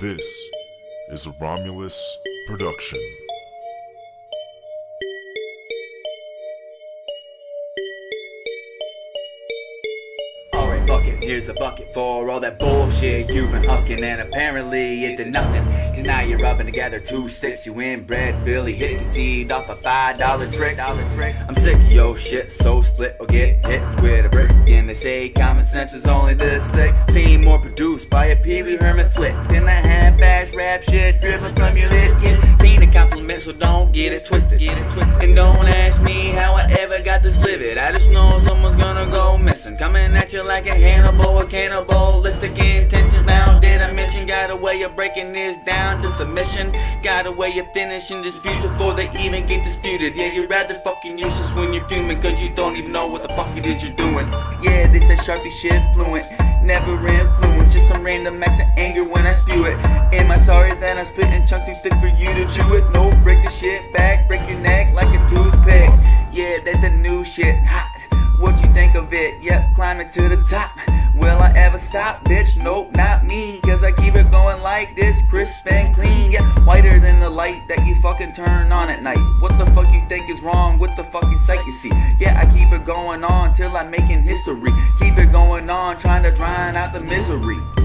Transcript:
This is a Romulus production. It, here's a bucket for all that bullshit you've been husking, and apparently it did nothing. Cause now you're rubbing together two sticks, you inbred Billy hit seed off a five dollar trick. Dollar trick. I'm sick of yo shit, so split or get hit with a brick. And they say common sense is only this thick. Seem more produced by a Pee Wee Herman flick than that half-ass rap shit driven from your lip kid. Clean a compliment, so don't get it twisted. Get it twisted. And don't ask me how I ever got this livid. I just know gonna go missing. Coming at you like a Hannibal, a cannibalistic intentions. Now did I mention? Got a way of breaking this down to submission. Got a way of finishing disputes before they even get disputed. Yeah, you're rather fucking useless when you're fuming, cause you don't even know what the fuck it is you're doing. Yeah, they say Sharpie shit fluent, never influence. Just some random acts of anger when I spew it. Am I sorry that I'm spitting chunks too thick for you to chew it? No, break the shit back, break your neck like a toothpick. Yeah, that's the new shit. Climbing to the top. Will I ever stop, bitch? Nope, not me. Cause I keep it going like this, crisp and clean. Yeah, whiter than the light that you fucking turn on at night. What the fuck you think is wrong with the fucking see? Yeah, I keep it going on till I'm making history. Keep it going on, trying to drown out the misery.